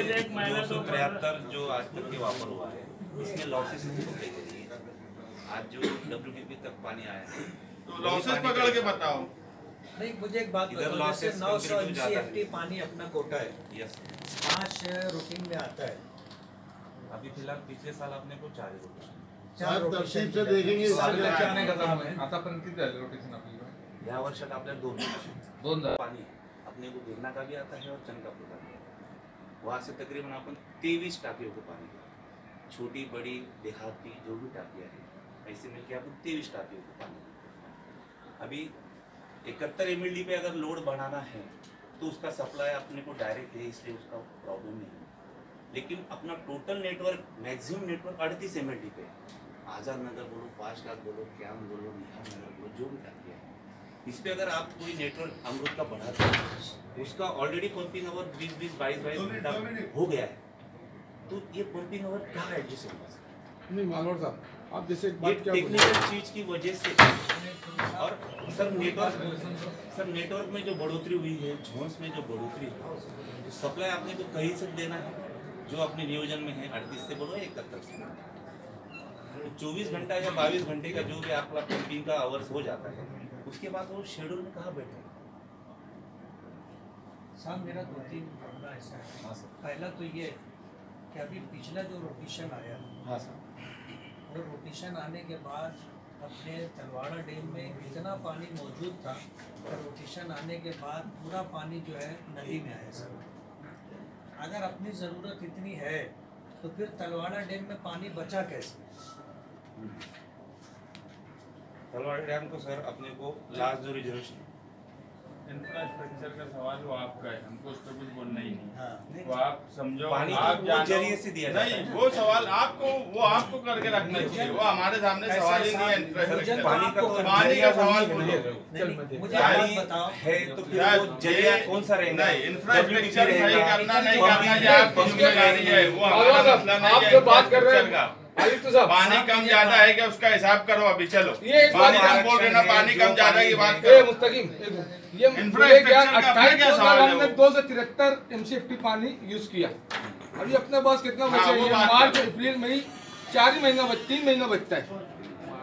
दो सौ तिहत्तर जो आज तक के वापर हुआ है इसमें लॉसेस हैं। आज जो डब्ल्यू तक पानी आया है तो लॉसेस पकड़ के बताओ। नहीं मुझे एक बात इधर बताओ जैसे losses 900 continue जाता है। MCFT पानी अपना कोटा है। यस पाँच रूटीन में आता है। अभी फ़िलहाल पिछले साल अपने को चार ही रोटी चार से देखेंगे किती झाले रोटेशन या वर्षात आपल्याला दोन दोन झाले पानी अपने को भी आता है और चंदकापुर का भी आता है। वहाँ से तकरीबन अपन तेईस टापियों को पानी देते। छोटी, बड़ी, देहाती, जो भी टाकियाँ हैं, ऐसे मिलके अपन तेईस टापियों को पानी। अभी इकहत्तर एम पे अगर लोड बढ़ाना है तो उसका सप्लाई अपने को डायरेक्ट है, इसलिए उसका प्रॉब्लम नहीं है लेकिन अपना टोटल नेटवर्क मैक्सिमम नेटवर्क अड़तीस एम पे है। आज़ाद नगर बोलो, पाँच लाख बोलो कैम बोलो निहार नगर बोलो, जो भी टाकियाँ है इस पे अगर आप कोई नेटवर्क अमृत का बढ़ाते हैं उसका ऑलरेडी पंपिंग आवर बीस बीस बाईस बाईस घंटा हो गया है। तो ये पंपिंग आवर कहाँ एडजस्ट होगा नहीं मालूम साहब आप जैसे एक बात क्या टेक्निकल चीज़ की वजह से और सर नेटवर्क सर नेटवर्क में जो बढ़ोतरी हुई है झोंस में जो बढ़ोतरी है तो सप्लाई आपने को कहीं से देना है जो अपने नियोजन में है अड़तीस से बोलो इकहत्तर से तो चौबीस घंटा या बाईस घंटे का जो भी आपका पंपिंग का आवर्स हो जाता है उसके बाद वो शेड्यूल में कहाँ बैठे? साहब मेरा दो तीन मामला ऐसा है। हाँ सर। पहला तो ये कि अभी पिछला जो रोटेशन आया हाँ सर। वो रोटेशन आने के बाद अपने तलवाड़ा डैम में इतना पानी मौजूद था तो रोटेशन आने के बाद पूरा पानी जो है नदी में आया सर। अगर अपनी ज़रूरत इतनी है तो फिर तलवाड़ा डैम में पानी बचा कैसे? तलवाड़ डैम को सर अपने को लास्ट जो रिजर्वेशन इंफ्रास्ट्रक्चर का सवाल वो आपका है हमको उस पर कुछ बोलना ही नहीं। हाँ। वो आप समझो पानी आप तो ज़रिए से दिया नहीं वो सवाल आपको वो आपको करके रखना चाहिए। वो हमारे सामने सवाल ही नहीं है पानी का तो पानी का सवाल है। है तो फिर वो ज़रिया कौन सा रहेगा? नहीं इंफ्रास्ट्रक्चर सही करना नहीं करना है आप जो बात कर रहे हैं पानी कम ज़्यादा है क्या उसका हिसाब करो अभी चलो। ये पानी कम बोल रहे ना पानी कम ज़्यादा की बात करो। मुस्तकिम। ये दो सौ तिहत्तर एमसीएफटी पानी यूज़ किया। अभी अपने पास कितना हाँ, बचा है मार्च करो। अप्रैल मई चार ही महीना बच तीन महीना बचता है।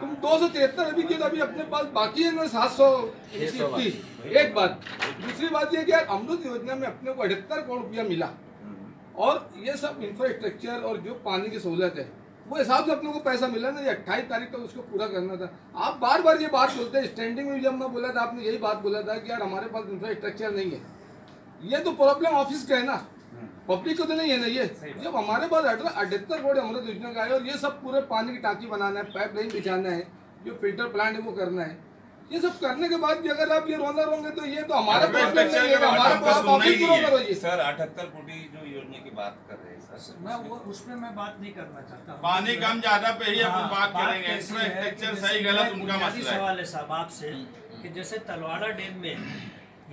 तुम दो सौ तिहत्तर अभी किया तो अभी अपने पास बाकी है ना सात सौ एक बात। दूसरी बात ये कि यार अमृत योजना में अपने को अठहत्तर करोड़ रुपया मिला। और ये सब इंफ्रास्ट्रक्चर और जो पानी की सहूलत है वो हिसाब से अपने को पैसा मिला ना ये अट्ठाईस तारीख तक उसको पूरा करना था। आप बार बार ये बात बोलते हैं स्टैंडिंग में जब मैं बोला था आपने यही बात बोला था कि यार हमारे पास इंफ्रास्ट्रक्चर नहीं है। ये तो प्रॉब्लम ऑफ़िस का है ना। पब्लिक को तो नहीं है ना ये। जब हमारे पास अठहत्तर करोड़ अमृत योजना का है और ये सब पूरे पानी की टाँकी बनाना है पाइप लाइन बिछाना है जो फ़िल्टर प्लांट है वो करना है ये सब करने के बाद भी अगर आप ये रोना रोगे तो ये तो हमारा प्रॉब्लम नहीं है हमारा आपका आप ही नहीं है। करो ये सर अठहत्तर कोटी जो योजना की बात कर रहे हैं सर मैं वो उसमें मैं बात नहीं करना चाहता। पानी कम ज़्यादा पे ही अपन हाँ, बात करेंगे। इंफ्रास्ट्रक्चर सही गलत उनका मसला है। सवाल है साहब आपसे कि जैसे तलवाड़ा डैम में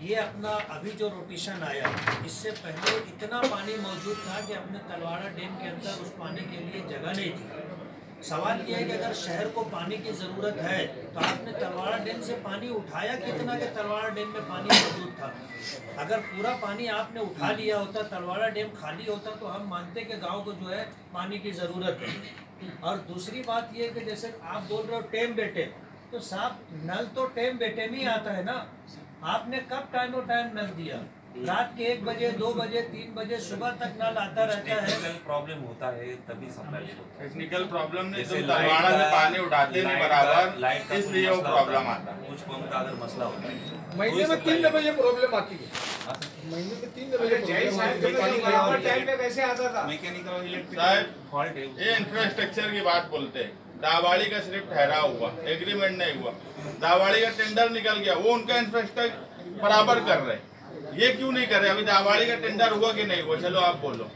ये अपना अभी जो रोटेशन आया इससे पहले इतना पानी मौजूद था कि अपने तलवाड़ा डैम के अंदर उस पानी के लिए जगह नहीं थी। सवाल ये है कि अगर शहर को पानी की ज़रूरत है तो आपने तलवाड़ा डैम से पानी उठाया कितना कि तलवाड़ा डैम में पानी मौजूद था? अगर पूरा पानी आपने उठा लिया होता, तलवाड़ा डैम खाली होता तो हम मानते कि गाँव को जो है पानी की ज़रूरत है। और दूसरी बात यह कि जैसे आप बोल रहे हो टेम बेटे तो साहब, नल तो टेम बेटे में ही आता है ना? आपने कब टाइम टाइम नल दिया? रात के एक बजे दो बजे तीन बजे सुबह तक नल आता रहता है। टेक्निकल प्रॉब्लम होता है तभी सप्लाई होता है। टेक्निकल प्रॉब्लम नहीं से पानी उठाते नहीं बराबर। लाइट का इसलिए वो प्रॉब्लम आता है। है। कुछ पंप का अगर मसला होता है। महीने में तीन दफे ये प्रॉब्लम आती है। हाँ, महीने में तीन दफे ये जय साहब आती है। के मैकेनिकल बराबर टाइम पे कैसे आता था। मैकेनिकल इलेक्ट्रिकल फॉल्ट है। ये इंफ्रास्ट्रक्चर की बात बोलते हैं। दावाड़ी का सिर्फ़ ठहराव हुआ एग्रीमेंट नहीं हुआ। दावाड़ी का टेंडर निकल गया वो उनका इंफ्रास्ट्रक्चर बराबर कर रहे हैं। ये क्यों नहीं कर रहे? अभी दावाड़ी का टेंडर हुआ कि नहीं हुआ? चलो आप बोलो।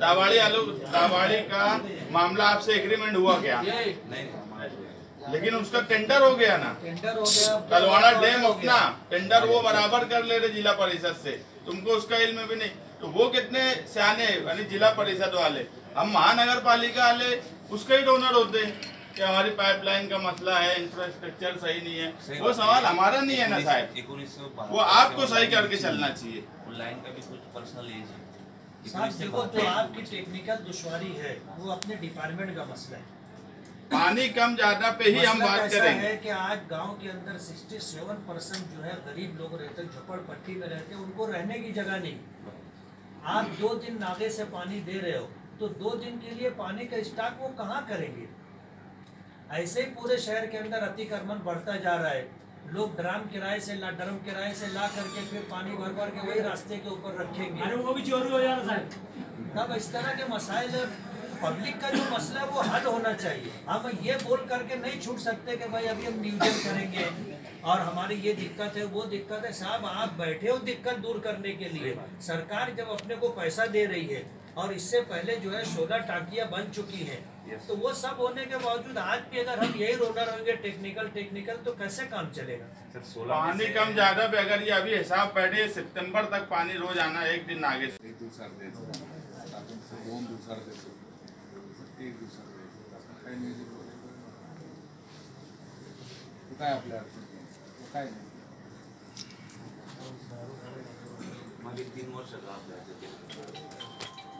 दावाड़ी आलू दावाड़ी का मामला आपसे एग्रीमेंट हुआ क्या? लेकिन उसका टेंडर हो गया ना। टेंडर हो गया तलवाड़ा डैम अपना। टेंडर वो बराबर कर ले रहे जिला परिषद से। तुमको उसका इल्म भी नहीं। तो वो कितने सियाने यानी जिला परिषद वाले? हम महानगर पालिका वाले उसका ही डोनर होते। हैं कि हमारी पाइपलाइन का मसला है इंफ्रास्ट्रक्चर सही नहीं सही है। वो सवाल हमारा नहीं है ना साहब। वो आपको सही करके चलना चाहिए। लाइन का भी कुछ पर्सनल एज है। कि साहब देखो बात आपकी टेक्निकल दुश्वारी है वो अपने डिपार्टमेंट का मसला है। पानी कम ज़्यादा पे ही हम बात ऐसा करेंगे। है कि आज गाँव के अंदर 67 परसेंट जो है गरीब लोग रहते हैं झोपड़पट्टी में रहते हैं उनको रहने की जगह नहीं। आप दो दिन नागे से पानी दे रहे हो तो दो दिन के लिए पानी का स्टॉक वो कहाँ करेंगे? ऐसे ही पूरे शहर के अंदर अतिक्रमण बढ़ता जा रहा है। लोग ड्राम किराए से ला ड्रम किराए से ला करके फिर पानी भर भर के वही रास्ते के ऊपर रखेंगे। अरे वो भी चोरी हो जाना साहब। तब इस तरह के मसाइल पब्लिक का जो मसला है वो हल होना चाहिए। हम ये बोल करके नहीं छूट सकते कि भाई अभी हम नियोजन करेंगे। और हमारी ये दिक्कत है वो दिक्कत है। साहब आप बैठे हो दिक्कत दूर करने के लिए। सरकार जब अपने को पैसा दे रही है और इससे पहले जो है सोलह टाकियाँ बन चुकी हैं। तो वो सब होने के बावजूद आज भी अगर हम यही रोना रहेंगे टेक्निकल टेक्निकल तो कैसे काम चलेगा? सर सोलह पानी कम ज़्यादा पे अगर ये अभी हिसाब बैठे सितंबर तक पानी रोज आना एक दिन आगे काय आपल्या काय मागील तीन वर्ष आहे.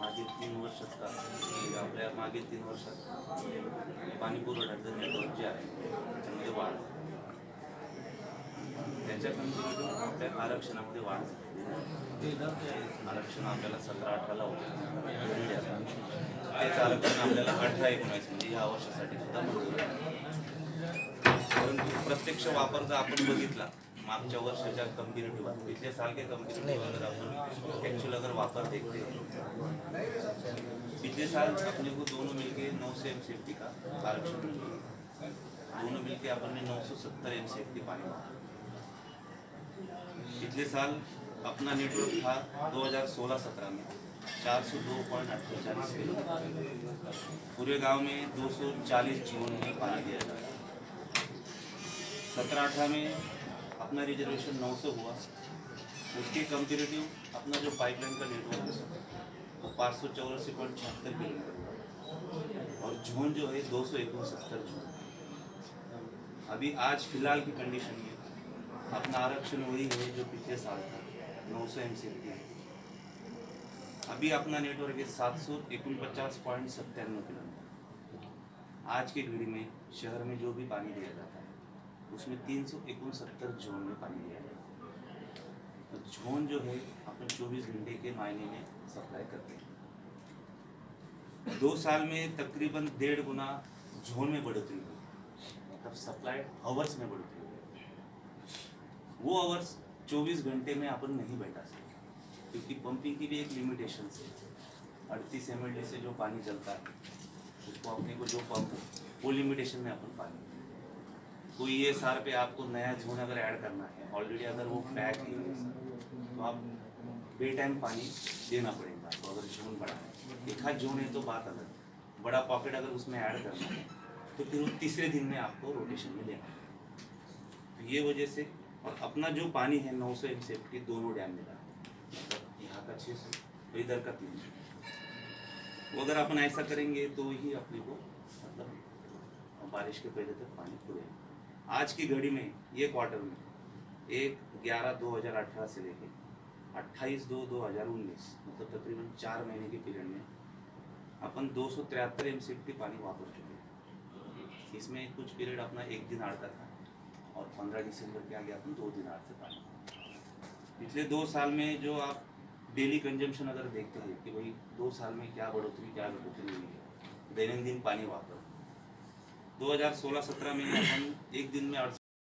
मागील तीन वर्षात का या मागील तीन वर्षात पाणी पुरवठ्याचं नेटवर्क जे आहे त्याच्यामध्ये वाढ झाली. त्याच्या आपल्या आरक्षणामध्ये वाढ आरक्षण आपल्याला सतरा अठराला होतं इंडियाला. तेच आरक्षण आपल्याला अठरा एकोणावीस म्हणजे ह्या वर्षासाठी सुद्धा मंजूर आहे परंतु प्रत्यक्ष वापर जर आपण बघितला मागच्या वर्षाच्या कंपेरेटिव्ह पिछले साल के अगर अपन एक्चुअल अगर वापर देखते. हैं पिछले साल अपने को दोनों मिलके नौ सौ एम सी का आरक्षण दोनों मिलके अपन ने नौ सौ सत्तर एम सी पानी मारा पिछले साल अपना नेटवर्क था 2016-17 में. चार सौ दो पॉइंट अट्ठाईस किलोमीटर पूरे गाँव में 240 जोन में पानी दिया जा रहा है सत्रह अठारह में अपना रिजर्वेशन 900 हुआ। उसके कंपेरेटिव अपना जो पाइपलाइन का नेटवर्क है, वो पाँच सौ चौरासी पॉइंट छहत्तर किलोमीटर और झोन जो है, दो सौ इकसत्तर जोन। अभी आज फ़िलहाल की कंडीशन में अपना आरक्षण वही है जो पिछले साल था, नौ सौ एम सी अभी अपना नेटवर्क है सात सौ पचास पॉइंट सत्तानवे किलोमीटर। आज की घड़ी में शहर में जो भी पानी दिया जाता है उसमें तीन सौ इकसत्तर जोन में पानी दिया है। तो जोन जो है, अपन चौबीस घंटे के मायने में सप्लाई करते हैं। दो साल में तकरीबन डेढ़ गुना जोन में बढ़ोतरी हुई। तब सप्लाई आवर्स में बढ़ोतरी हुई। वो आवर्स 24 घंटे में अपन नहीं बैठा सकते, क्योंकि पंपिंग की भी एक लिमिटेशन है अड़तीस एम से जो पानी चलता है, उसको अपने को जो पंप वो लिमिटेशन में अपन पानी कोई ये सार पे आपको नया जोन अगर ऐड करना है ऑलरेडी अगर वो पैक है तो आप बे टाइम पानी देना पड़ेगा आपको अगर जोन बड़ा है। एक हाथ जोन है तो बात अलग बड़ा पॉकेट अगर उसमें ऐड करना है तो फिर तीसरे दिन में आपको रोटेशन में लेना है तो ये वजह से, और अपना जो पानी है नौ सौ एम सेफ्टी दोनों डैम मिला मतलब यहाँ का छः सौ और इधर का तीन सौ। वो अगर अपन ऐसा करेंगे तो ही अपने को मतलब बारिश के पहले तक पानी पूरे आज की घड़ी में, ये क्वार्टर में, एक ग्यारह दो हज़ार अठारह से लेके अट्ठाईस दो दो हज़ार उन्नीस मतलब तकरीबन चार महीने के पीरियड में, अपन दो सौ तिहत्तर एम सी पानी वापर चुके हैं। इसमें कुछ पीरियड अपना एक दिन आड़ता था और पंद्रह दिसंबर के आगे अपन दो दिन आड़ते पानी। पिछले दो साल में जो आप डेली कंजम्पशन अगर देखते हैं कि भाई दो साल में क्या बढ़ोतरी क्या बढ़ोतरी हुई है, दैनंदिन पानी वापर 2016-17 में अपन एक दिन में